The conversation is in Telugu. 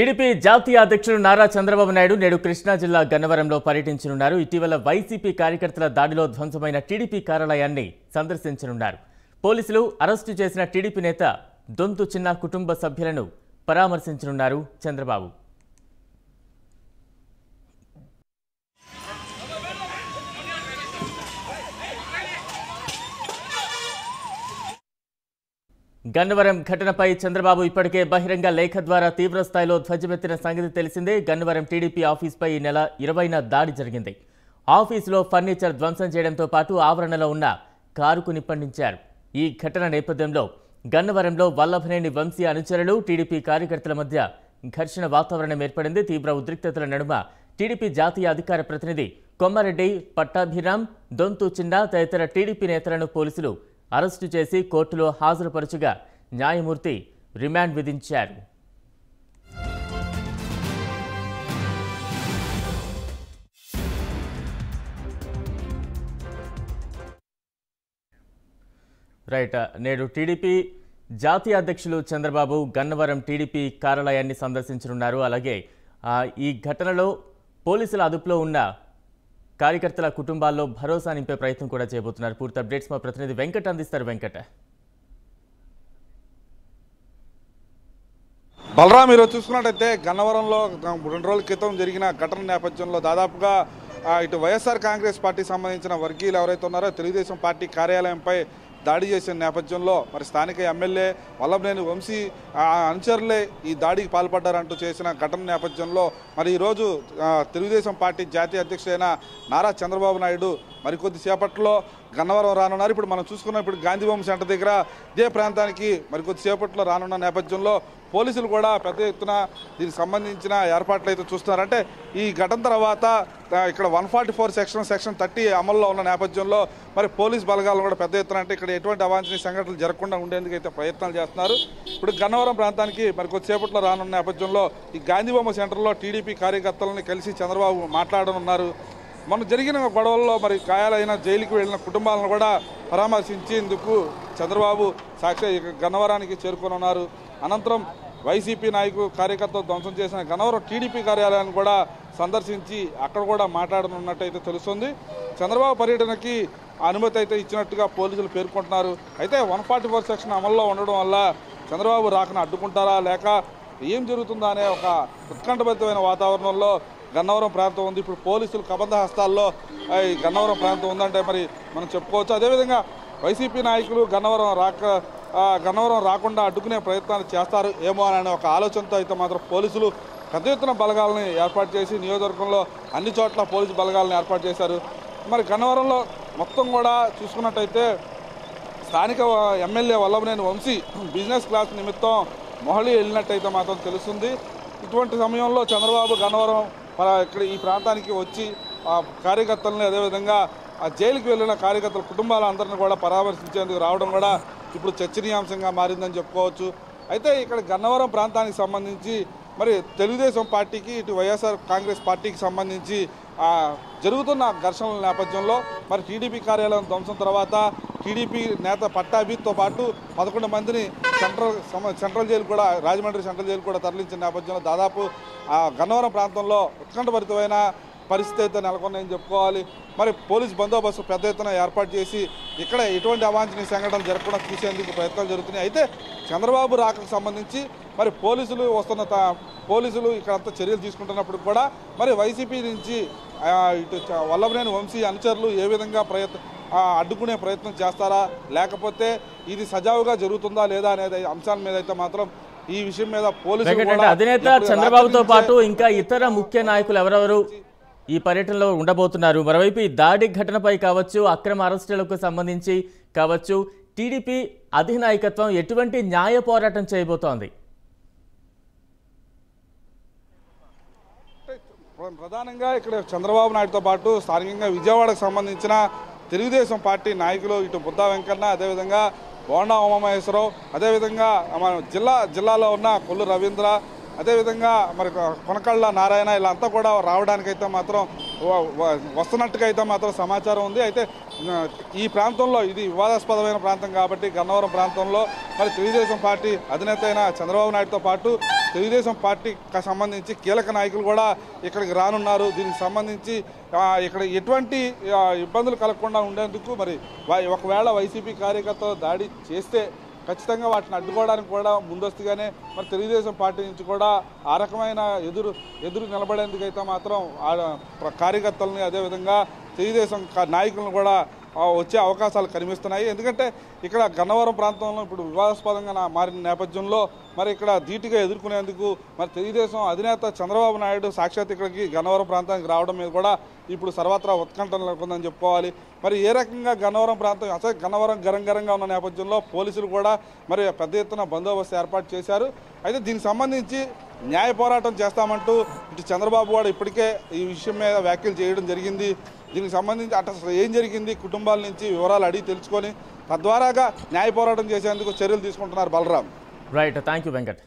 టీడీపీ జాతీయ అధ్యక్షుడు నారా చంద్రబాబు నాయుడు నేడు కృష్ణా జిల్లా గన్నవరంలో పర్యటించనున్నారు. ఇటీవల వైసీపీ కార్యకర్తల దాడిలో ధ్వంసమైన టీడీపీ కార్యాలయాన్ని సందర్శించనున్నారు. పోలీసులు అరెస్టు చేసిన టీడీపీ నేత దొంతు చిన్న కుటుంబ సభ్యులను పరామర్శించనున్నారు చంద్రబాబు. గన్నవరం ఘటనపై చంద్రబాబు ఇప్పటికే బహిరంగ లేఖ ద్వారా తీవ్రస్థాయిలో ధ్వజమెత్తిన సంగతి తెలిసిందే. గన్నవరం టీడీపీ ఆఫీస్పై ఈ నెల ఇరవైన దాడి జరిగింది. ఆఫీసులో ఫర్నిచర్ ధ్వంసం చేయడంతో పాటు ఆవరణలో ఉన్న కారుకు నిప్పండించారు. ఈ ఘటన నేపథ్యంలో గన్నవరంలో వల్లభనేని వంశీ అనుచరులు టీడీపీ కార్యకర్తల మధ్య ఘర్షణ వాతావరణం ఏర్పడింది. తీవ్ర ఉద్రిక్తతల నడుమ టీడీపీ జాతీయ అధికార ప్రతినిధి కొమ్మారెడ్డి పట్టాభిరామ్ దొంతు చిన్న తదితర టీడీపీ నేతలను పోలీసులు అరెస్టు చేసి కోర్టులో హాజరుపరచగా న్యాయమూర్తి రిమాండ్ విధించారు. రైట్ నేడు టీడీపీ జాతీయ అధ్యక్షులు చంద్రబాబు గన్నవరం టీడీపీ కార్యాలయాన్ని సందర్శించనున్నారు. అలాగే ఈ ఘటనలో పోలీసుల అదుపులో ఉన్న కార్యకర్తల కుటుంబాల్లో భరోసా నింపే ప్రయత్నం కూడా చేయబోతున్నారు. పూర్తి అప్డేట్స్ మా ప్రతినిధి వెంకట్ అందిస్తారు. వెంకట. బలరాం మీరు చూసుకున్నట్టయితే గన్నవరంలో రెండు రోజుల క్రితం జరిగిన ఘటన నేపథ్యంలో దాదాపుగా ఇటు వైఎస్ఆర్ కాంగ్రెస్ పార్టీ సంబంధించిన వర్గీయులు ఎవరైతే ఉన్నారో తెలుగుదేశం పార్టీ కార్యాలయంపై దాడి చేసిన నేపథ్యంలో మరి స్థానిక ఎమ్మెల్యే వల్లభనేని వంశీ ఆ అనుచరులే ఈ దాడికి పాల్పడ్డారంటూ చేసిన ఘటన నేపథ్యంలో మరి ఈరోజు తెలుగుదేశం పార్టీ జాతీయ అధ్యక్షుడైన నారా చంద్రబాబు నాయుడు మరికొద్దిసేపట్లో గన్నవరం రానున్నారు. ఇప్పుడు మనం చూసుకున్న ఇప్పుడు గాంధీబొమ్మ సెంటర్ దగ్గర ఇదే ప్రాంతానికి మరికొద్దిసేపట్లో రానున్న నేపథ్యంలో పోలీసులు కూడా పెద్ద ఎత్తున దీనికి సంబంధించిన ఏర్పాట్లు అయితే చూస్తున్నారంటే ఈ ఘటన తర్వాత ఇక్కడ one forty four section section thirty అమల్లో ఉన్న నేపథ్యంలో మరి పోలీస్ బలగాలు కూడా పెద్ద ఎత్తున అంటే ఇక్కడ ఎటువంటి అవాంఛనీయ సంఘటనలు జరగకుండా ఉండేందుకు అయితే ప్రయత్నాలు చేస్తున్నారు. ఇప్పుడు గన్నవరం ప్రాంతానికి మరి కొద్దిసేపట్లో రానున్న నేపథ్యంలో ఈ గాంధీబొమ్మ సెంటర్లో టీడీపీ కార్యకర్తలను కలిసి చంద్రబాబు మాట్లాడనున్నారు. మనం జరిగిన గొడవల్లో మరి గాయాలైన జైలుకి వెళ్ళిన కుటుంబాలను కూడా పరామర్శించేందుకు చంద్రబాబు సాక్షి గన్నవరానికి చేరుకొని ఉన్నారు అనంతరం వైసీపీ నాయకు కార్యకర్తలు ధ్వంసం చేసిన గన్నవరం టీడీపీ కార్యాలయాన్ని కూడా సందర్శించి అక్కడ కూడా మాట్లాడనున్నట్టయితే తెలుస్తుంది. చంద్రబాబు పర్యటనకి అనుమతి అయితే ఇచ్చినట్టుగా పోలీసులు పేర్కొంటున్నారు. అయితే వన్ ఫార్టీ ఫోర్ సెక్షన్ అమల్లో ఉండడం వల్ల చంద్రబాబు రాకను అడ్డుకుంటారా? లేక ఏం జరుగుతుందా అనే ఒక ఉత్కంఠభరితమైన వాతావరణంలో గన్నవరం ప్రాంతం ఉంది. ఇప్పుడు పోలీసులు కబంధ హస్తాల్లో ఈ గన్నవరం ప్రాంతం ఉందంటే మరి మనం చెప్పుకోవచ్చు. అదేవిధంగా వైసీపీ నాయకులు గన్నవరం రాక గన్నవరం రాకుండా అడ్డుకునే ప్రయత్నాలు చేస్తారు. ఏమో అనే ఒక ఆలోచనతో అయితే మాత్రం పోలీసులు పెద్ద ఎత్తున బలగాలని ఏర్పాటు చేసి నియోజకవర్గంలో అన్ని చోట్ల పోలీసు బలగాలను ఏర్పాటు చేశారు. మరి గన్నవరంలో మొత్తం కూడా చూసుకున్నట్టయితే స్థానిక MLA Vallabhaneni Vamsi business class నిమిత్తం మొహళి వెళ్ళినట్టయితే మాత్రం తెలుస్తుంది. ఇటువంటి సమయంలో చంద్రబాబు గన్నవరం మన ఇక్కడ ఈ ప్రాంతానికి వచ్చి ఆ కార్యకర్తలను అదేవిధంగా ఆ జైలుకి వెళ్ళిన కార్యకర్తల కుటుంబాలందరిని కూడా పరామర్శించేందుకు రావడం కూడా ఇప్పుడు చర్చనీయాంశంగా మారిందని చెప్పుకోవచ్చు. అయితే ఇక్కడ గన్నవరం ప్రాంతానికి సంబంధించి మరి తెలుగుదేశం పార్టీకి ఇటు వైఎస్ఆర్ కాంగ్రెస్ పార్టీకి సంబంధించి జరుగుతున్న ఘర్షణల నేపథ్యంలో మరి టీడీపీ కార్యాలయం ధ్వంసం తర్వాత టీడీపీ నేత పట్టాభితో పాటు పదకొండు మందిని సెంట్రల్ సెంట్రల్ జైలు కూడా రాజమండ్రి సెంట్రల్ జైలు కూడా తరలించిన నేపథ్యంలో దాదాపు ఆ గన్నవరం ప్రాంతంలో ఉత్కంఠభరితమైన పరిస్థితి అయితే నెలకొన్నాయని చెప్పుకోవాలి. మరి పోలీస్ బందోబస్తు పెద్ద ఎత్తున ఏర్పాటు చేసి ఇక్కడ ఎటువంటి అవాంఛనీయ సంఘటనలు జరగకుండా చూసేందుకు ప్రయత్నాలు జరుగుతున్నాయి. అయితే చంద్రబాబు రాకకు సంబంధించి మరి పోలీసులు వస్తున్న త- పోలీసులు ఇక్కడంతా చర్యలు తీసుకుంటున్నప్పుడు కూడా మరి వైసీపీ నుంచి ఇటు వల్లభనేని వంశీ అనుచరులు ఏ విధంగా ప్రయత్న అడ్డుకునే ప్రయత్నం చేస్తారా? లేకపోతే ఇది సజావుగా జరుగుతుందా లేదా అనేది అంశాల మీద అయితే మాత్రం ఈ విషయం మీద పోలీసులు అధినేత చంద్రబాబుతో పాటు ఇంకా ఇతర ముఖ్య నాయకులు ఎవరెవరు ఈ పర్యటనలో ఉండబోతున్నారు? మరోవైపు ఈ దాడి ఘటనపై కావచ్చు అక్రమ అరెస్టులకు సంబంధించి కావచ్చు టీడీపీ అధినాయకత్వం ఎటువంటి న్యాయ పోరాటం చేయబోతోంది? ప్ర- ప్రధానంగా ఇక్కడ చంద్రబాబు నాయుడుతో పాటు స్థానికంగా విజయవాడకు సంబంధించిన తెలుగుదేశం పార్టీ నాయకులు ఇటు బుద్ధా వెంకన్న అదేవిధంగా బోండా ఉమామహేశ్వరరావు అదేవిధంగా మన జిల్లా జిల్లాలో ఉన్న కొల్లు రవీంద్ర అదేవిధంగా మరి కొనకళ్ళ నారాయణ ఇలా అంతా కూడా రావడానికైతే మాత్రం వస్తున్నట్టుగా అయితే మాత్రం సమాచారం ఉంది. అయితే ఈ ప్రాంతంలో ఇది వివాదాస్పదమైన ప్రాంతం కాబట్టి గన్నవరం ప్రాంతంలో మరి తెలుగుదేశం పార్టీ అధినేత అయిన చంద్రబాబు నాయుడుతో పాటు తెలుగుదేశం పార్టీకి సంబంధించి కీలక నాయకులు కూడా ఇక్కడికి రానున్నారు. దీనికి సంబంధించి ఇక్కడ ఎటువంటి ఇబ్బందులు కలగకుండా ఉండేందుకు మరి ఒకవేళ వైసీపీ కార్యకర్తలు దాడి చేస్తే ఖచ్చితంగా వాటిని అడ్డుకోవడానికి కూడా ముందస్తుగానే మరి తెలుగుదేశం పార్టీ నుంచి కూడా ఆ రకమైన ఎదురు ఎదురు నిలబడేందుకైతే మాత్రం ఆ కార్యకర్తలని అదేవిధంగా తెలుగుదేశం నాయకులను కూడా వచ్చే అవకాశాలు కనిపిస్తున్నాయి. ఎందుకంటే ఇక్కడ గన్నవరం ప్రాంతంలో ఇప్పుడు వివాదాస్పదంగా మారిన నేపథ్యంలో మరి ఇక్కడ ధీటుగా ఎదుర్కొనేందుకు మరి తెలుగుదేశం అధినేత చంద్రబాబు నాయుడు సాక్షాత్ ఇక్కడికి గన్నవరం ప్రాంతానికి రావడం మీద కూడా ఇప్పుడు సర్వత్రా ఉత్కంఠ నెలకొందని చెప్పుకోవాలి. మరి ఏ రకంగా గన్నవరం ప్రాంతం అసలు గన్నవరం గరంగరంగా ఉన్న నేపథ్యంలో పోలీసులు కూడా మరి పెద్ద ఎత్తున బందోబస్తు ఏర్పాటు చేశారు. అయితే దీనికి సంబంధించి న్యాయ పోరాటం చేస్తామంటూ ఇటు చంద్రబాబు కూడా ఇప్పటికే ఈ విషయం మీద వ్యాఖ్యలు చేయడం జరిగింది. దీనికి సంబంధించి అటు అసలు ఏం జరిగింది కుటుంబాల నుంచి వివరాలు అడిగి తెలుసుకొని తద్వారాగా న్యాయ పోరాటం చేసేందుకు చర్యలు తీసుకుంటున్నారు Balaram. Right thank you Venkat